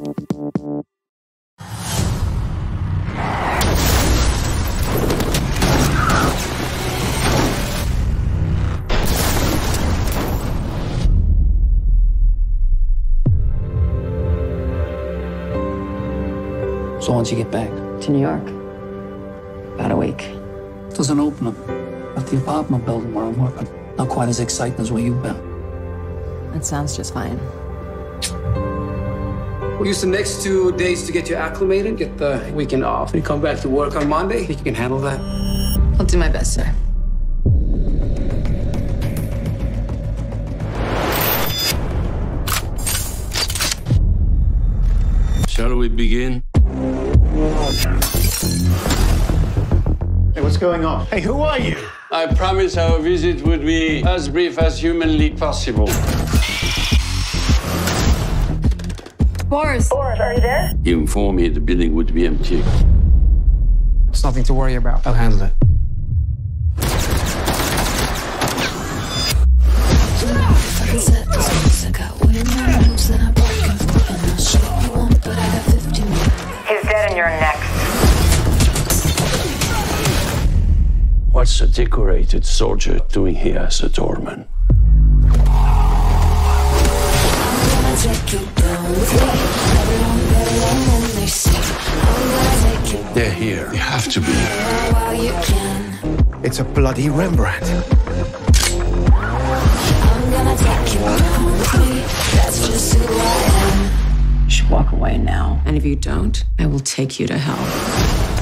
So once you get back, To New York. About a week. doesn't open up at the apartment building where I'm working. Not quite as exciting as where you've been. That sounds just fine. We'll use the next two days to get you acclimated, get the weekend off. When you come back to work on Monday, think you can handle that? I'll do my best, sir. Shall we begin? Hey, what's going on? Hey, who are you? I promise our visit would be as brief as humanly possible. Boris! Boris, are you there? He informed me the building would be empty. It's nothing to worry about. I'll handle it. He's dead and you're next. What's a decorated soldier doing here as a doorman? They're here. They have to be. It's a bloody Rembrandt. You should walk away now. And if you don't, I will take you to hell.